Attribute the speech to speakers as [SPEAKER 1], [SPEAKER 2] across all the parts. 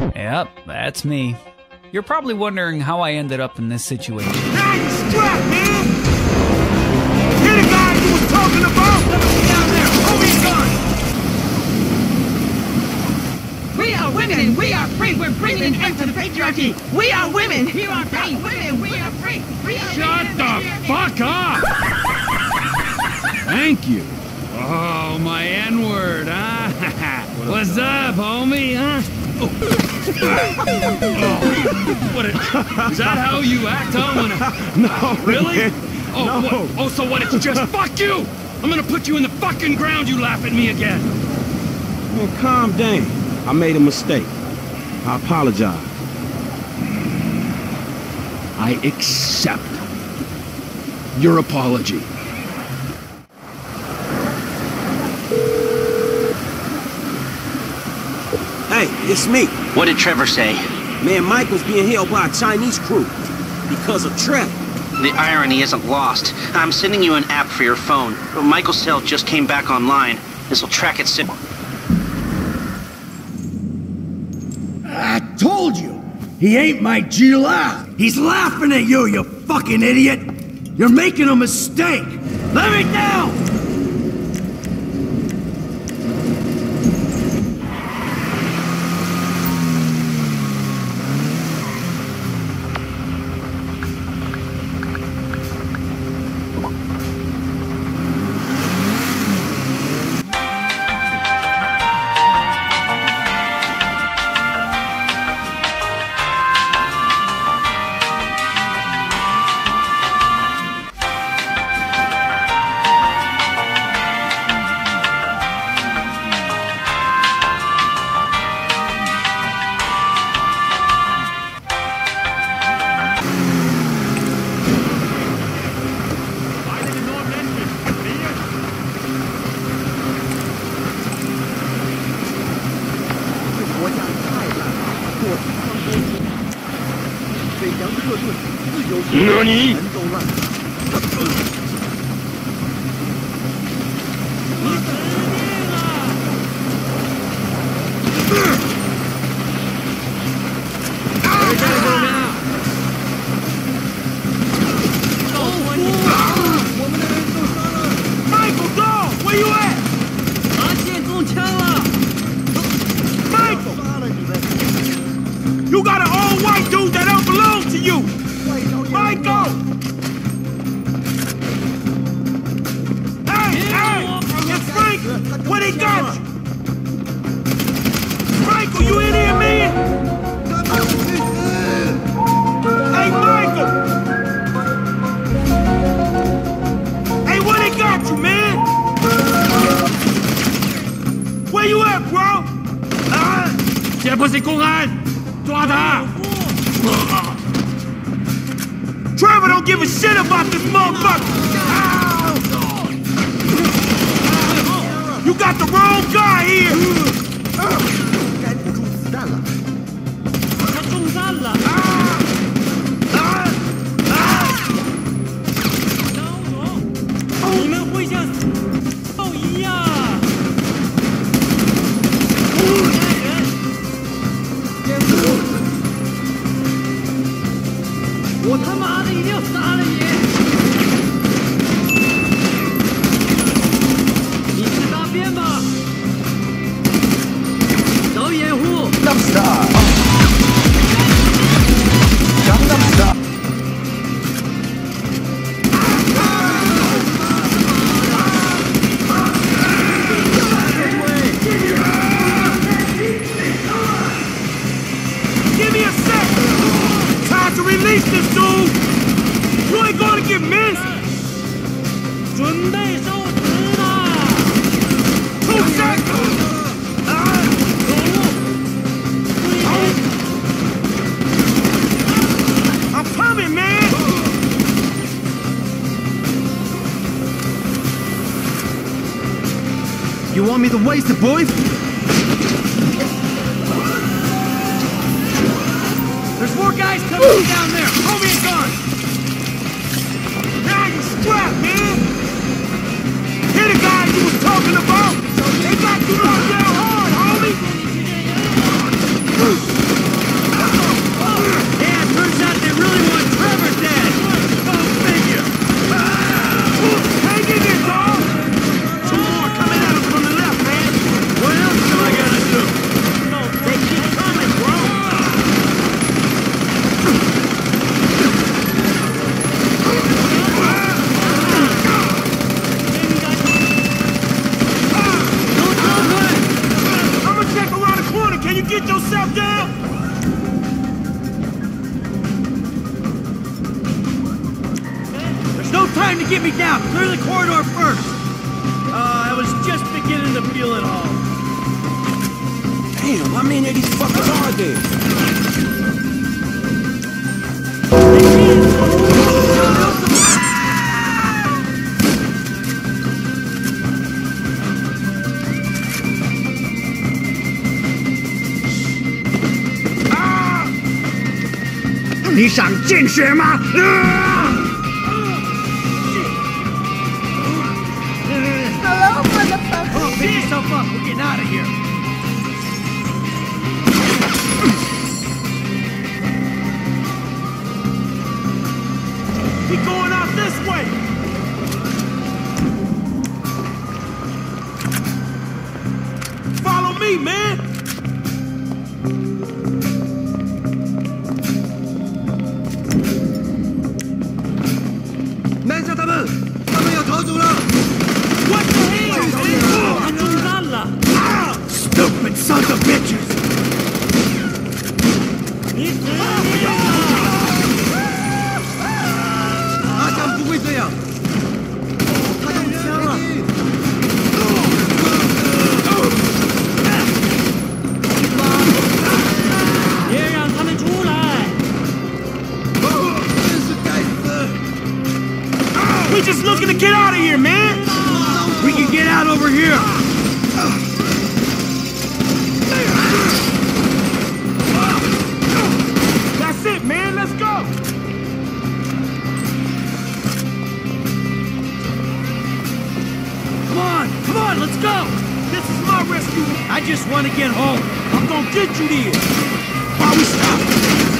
[SPEAKER 1] Yep, that's me. You're probably wondering how I ended up in this situation.
[SPEAKER 2] Now you strapped, man! You're the guy you was talking about! Down there, hold me gun!
[SPEAKER 3] We are women we are free. We're bringing an end to the patriarchy. We are women. We are free. Women, we are free. We are
[SPEAKER 4] Shut the fuck up! Thank you. Oh, my N-word, huh? What's up, homie, huh? What a, is that how you act, huh? When I-
[SPEAKER 2] No,
[SPEAKER 4] really? Oh,
[SPEAKER 2] no.
[SPEAKER 4] what- oh, so what? It's just fuck you! I'm gonna put you in the fucking ground, you laugh at me again!
[SPEAKER 5] Man, calm down. I made a mistake. I apologize.
[SPEAKER 4] I accept your apology.
[SPEAKER 5] Hey, it's me.
[SPEAKER 6] What did Trevor say?
[SPEAKER 5] Man, Michael's being held by a Chinese crew because of Trevor.
[SPEAKER 6] The irony isn't lost. I'm sending you an app for your phone. Michael's cell just came back online. This will track it. its...
[SPEAKER 7] I told you! He ain't my Gila! He's laughing at you, you fucking idiot! You're making a mistake! Let me down!
[SPEAKER 2] 良刻顿自由评论都
[SPEAKER 4] 烂了 Hier muss ich rein! Dort!
[SPEAKER 2] Trevor don't give a shit about this motherfucker! Ow. You got the Release this dude! You ain't gonna get
[SPEAKER 4] missed!
[SPEAKER 2] Two seconds! I'm coming, man!
[SPEAKER 7] You want me to waste it, boys?
[SPEAKER 4] There's more guys coming down there!
[SPEAKER 2] Down.
[SPEAKER 7] Clear the corridor first. Uh, I was just beginning to feel it all.
[SPEAKER 5] Damn, how many of these fuckers are there?
[SPEAKER 3] Hello,
[SPEAKER 7] getting out of here.
[SPEAKER 2] We going out this way. Follow me, man. What get out
[SPEAKER 7] over here.
[SPEAKER 2] That's it, man. Let's go.
[SPEAKER 7] Come on, come on, let's go.
[SPEAKER 2] This is my rescue.
[SPEAKER 7] I just want to get home.
[SPEAKER 2] I'm gonna get you there.
[SPEAKER 7] While we stop.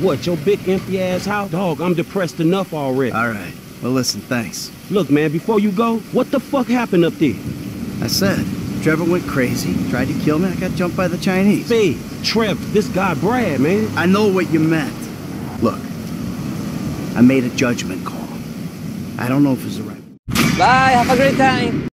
[SPEAKER 5] What, your big empty ass house? Dog, I'm depressed enough already.
[SPEAKER 7] All right. Well, listen, thanks.
[SPEAKER 5] Look, man, before you go, what the fuck happened up there?
[SPEAKER 7] I said, Trevor went crazy, tried to kill me. I got jumped by the Chinese.
[SPEAKER 5] Fee, Trev, this guy Brad, man.
[SPEAKER 7] I know what you meant. Look, I made a judgment call. I don't know if it's the right.
[SPEAKER 8] Bye, have a great time.